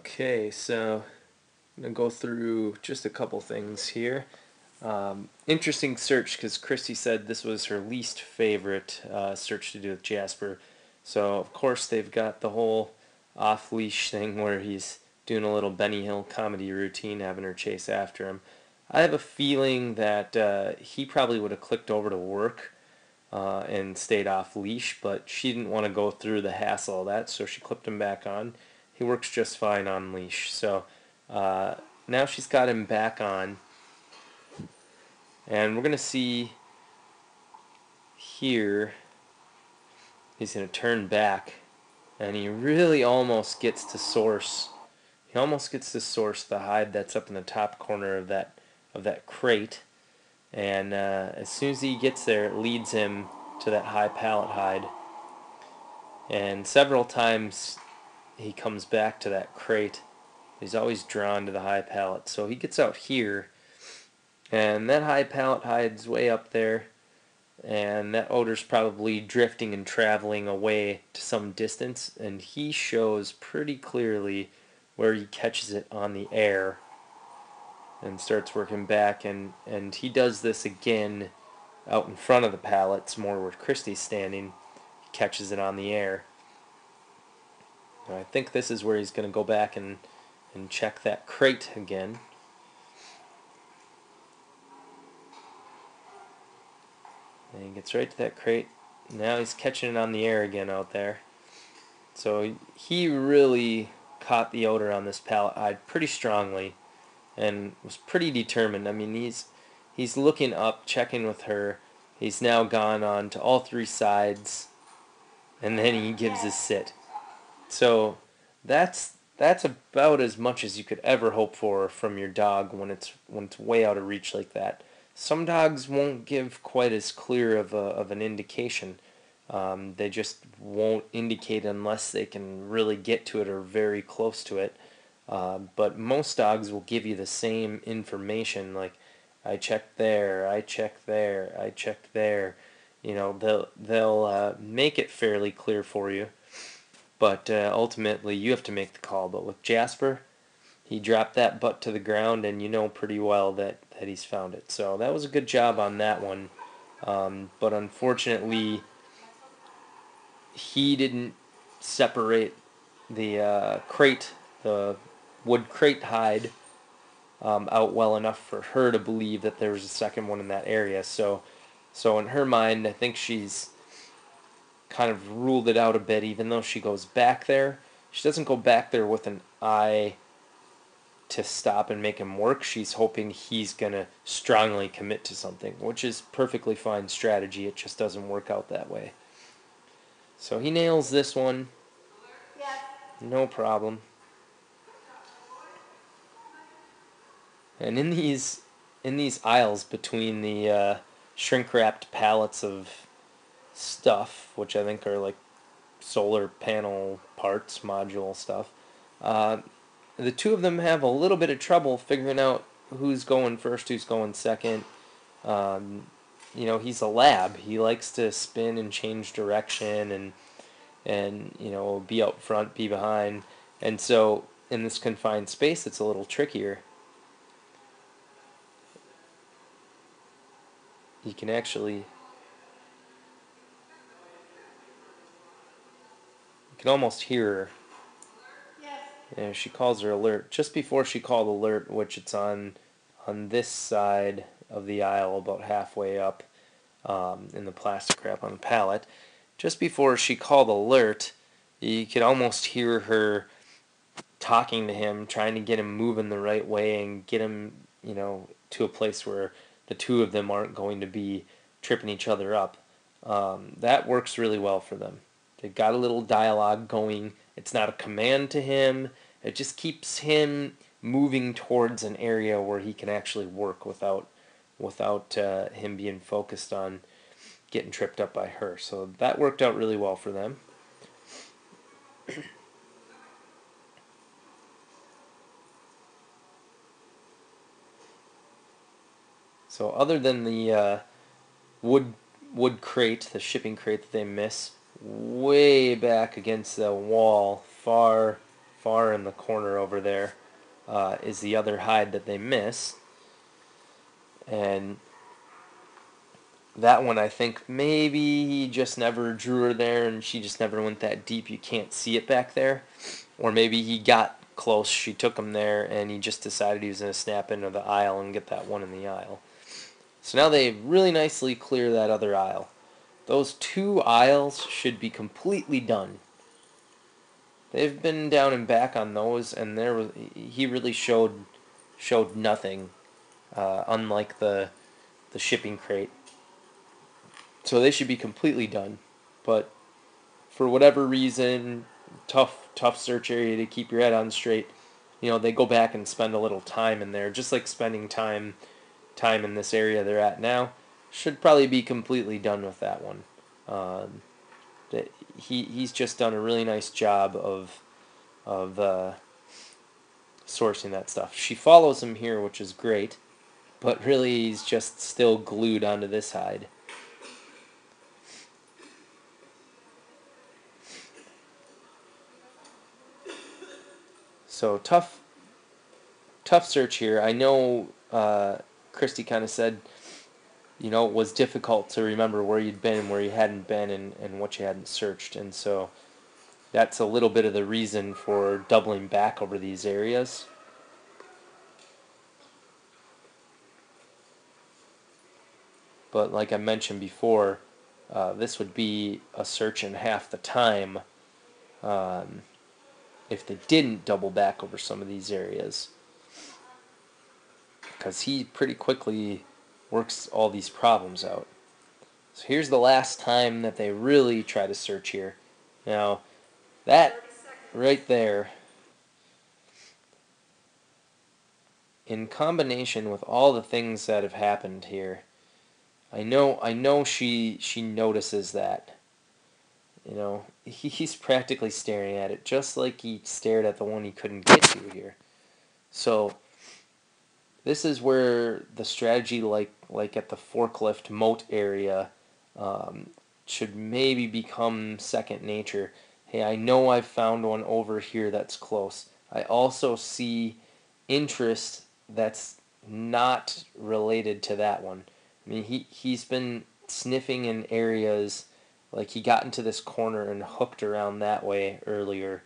Okay, so I'm going to go through just a couple things here. Um, interesting search because Christy said this was her least favorite uh, search to do with Jasper. So, of course, they've got the whole off leash thing where he's doing a little Benny Hill comedy routine, having her chase after him. I have a feeling that uh, he probably would have clicked over to work uh, and stayed off leash, but she didn't want to go through the hassle of that, so she clipped him back on. He works just fine on leash. So uh, now she's got him back on, and we're going to see here he's going to turn back, and he really almost gets to source. He almost gets to source the hide that's up in the top corner of that of that crate and uh, as soon as he gets there it leads him to that high pallet hide and several times he comes back to that crate. He's always drawn to the high pallet so he gets out here and that high pallet hides way up there and that odor's probably drifting and traveling away to some distance and he shows pretty clearly where he catches it on the air and starts working back and and he does this again out in front of the pallets more where Christy's standing. He catches it on the air I think this is where he's going to go back and and check that crate again and he gets right to that crate now he's catching it on the air again out there so he really caught the odor on this pallet hide pretty strongly and was pretty determined. I mean, he's he's looking up, checking with her. He's now gone on to all three sides, and then he gives his sit. So that's that's about as much as you could ever hope for from your dog when it's when it's way out of reach like that. Some dogs won't give quite as clear of a, of an indication. Um, they just won't indicate unless they can really get to it or very close to it. Uh, but most dogs will give you the same information like I checked there, I checked there, I checked there. You know, they'll they'll uh, make it fairly clear for you, but uh, ultimately you have to make the call. But with Jasper, he dropped that butt to the ground, and you know pretty well that that he's found it. So that was a good job on that one. Um, but unfortunately, he didn't separate the uh, crate, the wood crate hide um, out well enough for her to believe that there was a second one in that area. So, so in her mind, I think she's kind of ruled it out a bit. Even though she goes back there, she doesn't go back there with an eye to stop and make him work. She's hoping he's gonna strongly commit to something, which is perfectly fine strategy. It just doesn't work out that way. So he nails this one. No problem. And in these in these aisles between the uh, shrink wrapped pallets of stuff, which I think are like solar panel parts, module stuff, uh, the two of them have a little bit of trouble figuring out who's going first, who's going second. Um, you know, he's a lab. He likes to spin and change direction and and you know be out front, be behind. And so in this confined space, it's a little trickier. you can actually can almost hear her. Yeah, she calls her alert just before she called alert, which it's on on this side of the aisle, about halfway up um, in the plastic wrap on the pallet. Just before she called alert, you could almost hear her talking to him, trying to get him moving the right way and get him, you know, to a place where the two of them aren't going to be tripping each other up. Um, that works really well for them. They've got a little dialogue going. It's not a command to him. It just keeps him moving towards an area where he can actually work without without uh, him being focused on getting tripped up by her. So that worked out really well for them. So other than the uh, wood wood crate, the shipping crate that they miss, way back against the wall, far far in the corner over there uh, is the other hide that they missed. And that one, I think maybe he just never drew her there and she just never went that deep. You can't see it back there. Or maybe he got close, she took him there, and he just decided he was going to snap into the aisle and get that one in the aisle. So now they really nicely clear that other aisle. Those two aisles should be completely done. They've been down and back on those, and there was he really showed showed nothing, uh, unlike the the shipping crate. So they should be completely done, but for whatever reason, tough tough search area to keep your head on straight. You know they go back and spend a little time in there, just like spending time time in this area they're at now. Should probably be completely done with that one. Um, that he he's just done a really nice job of of uh, sourcing that stuff. She follows him here, which is great, but really he's just still glued onto this hide. So tough, tough search here. I know uh, Christy kind of said you know, it was difficult to remember where you'd been and where you hadn't been and, and what you hadn't searched. And so that's a little bit of the reason for doubling back over these areas. But like I mentioned before, uh, this would be a search in half the time um, if they didn't double back over some of these areas. Because he pretty quickly works all these problems out. So here's the last time that they really try to search here. Now, that right there, in combination with all the things that have happened here, I know I know she she notices that. You know, he, he's practically staring at it just like he stared at the one he couldn't get to here. So this is where the strategy like like at the forklift moat area um, should maybe become second nature. Hey I know I've found one over here that's close. I also see interest that's not related to that one. I mean he he's been sniffing in areas like he got into this corner and hooked around that way earlier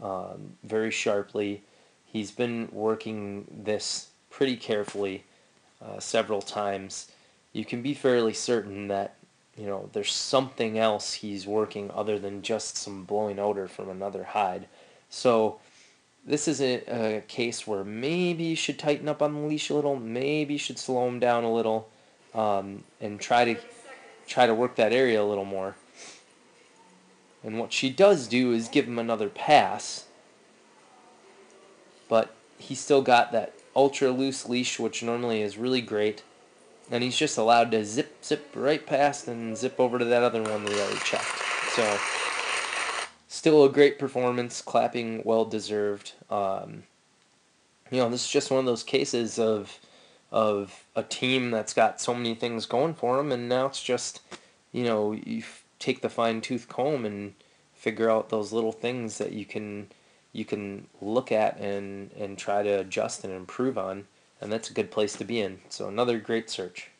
um, very sharply. He's been working this pretty carefully uh, several times, you can be fairly certain that you know there's something else he's working other than just some blowing odor from another hide. So this is a, a case where maybe you should tighten up on the leash a little, maybe you should slow him down a little, um, and try to try to work that area a little more. And what she does do is give him another pass, but he still got that ultra loose leash, which normally is really great. And he's just allowed to zip, zip right past and zip over to that other one that he already checked. So, still a great performance, clapping well deserved. Um, you know, this is just one of those cases of of a team that's got so many things going for them, and now it's just, you know, you take the fine tooth comb and figure out those little things that you can you can look at and, and try to adjust and improve on, and that's a good place to be in. So another great search.